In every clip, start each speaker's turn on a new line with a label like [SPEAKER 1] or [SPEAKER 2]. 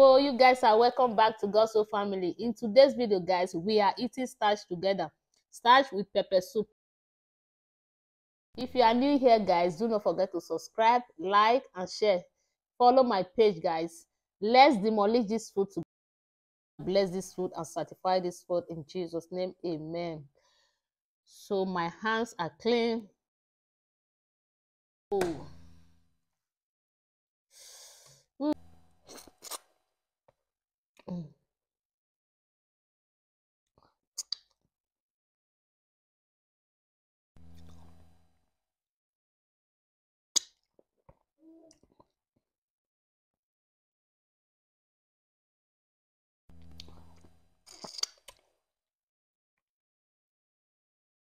[SPEAKER 1] people you guys are welcome back to God's Soul family. In today's video guys we are eating starch together. Starch with pepper soup. If you are new here guys do not forget to subscribe like and share. Follow my page guys. Let's demolish this food to bless this food and certify this food in jesus name. Amen. So my hands are clean. Oh Mm.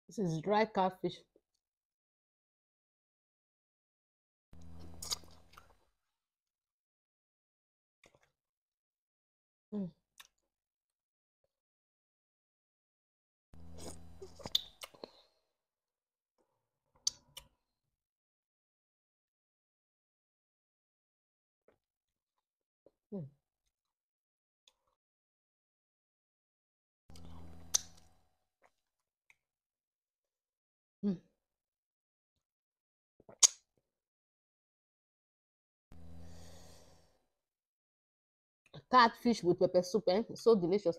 [SPEAKER 1] This is dry catfish. Mm. Mm. Catfish with pepper soup, eh? So delicious.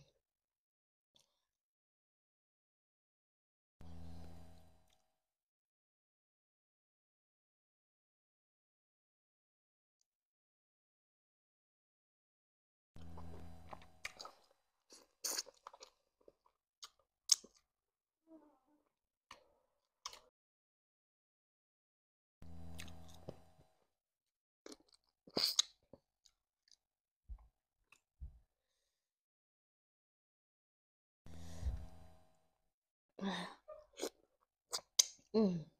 [SPEAKER 1] Mm.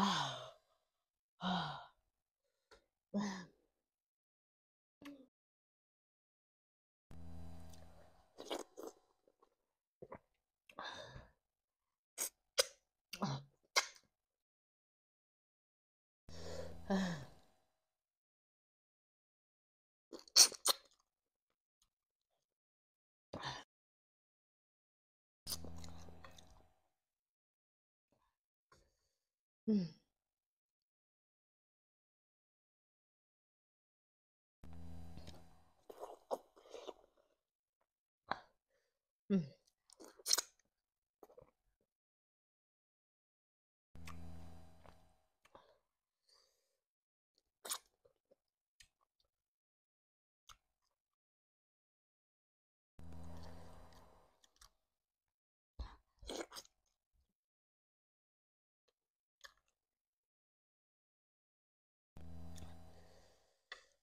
[SPEAKER 1] Ah. Ah. Mm.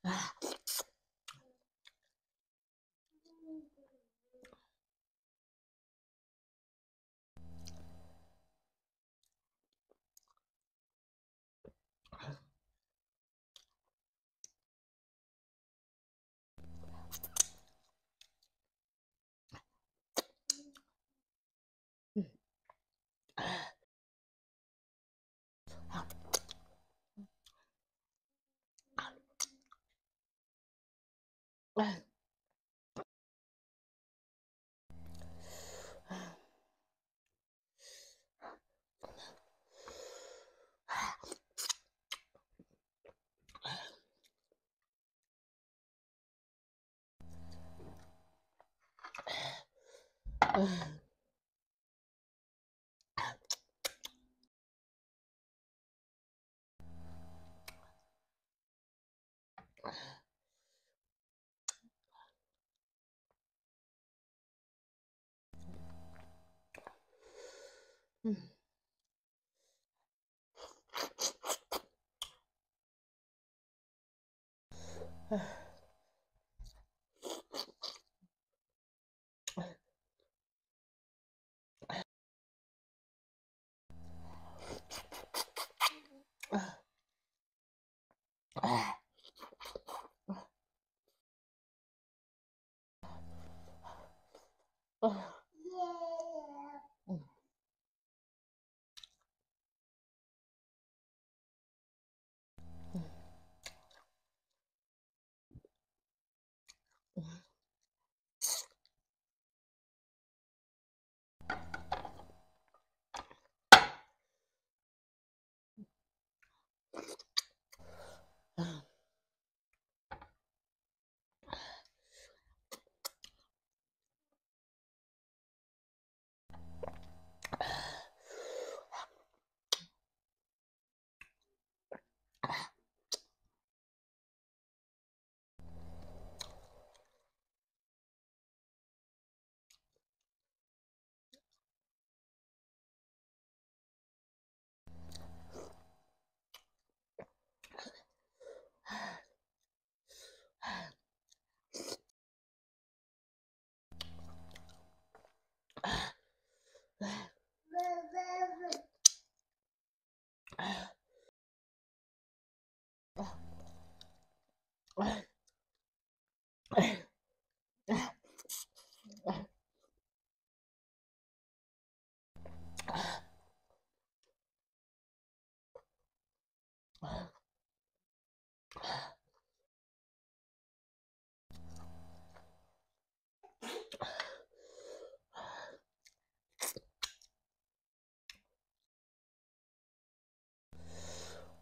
[SPEAKER 1] Ah. Ah. Mm.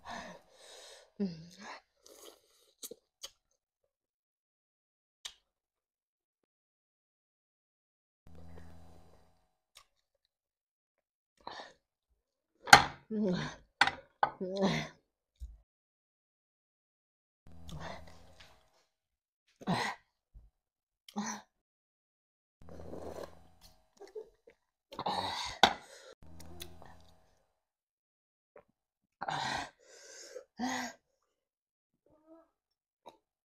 [SPEAKER 1] 哎，嗯，嗯，嗯。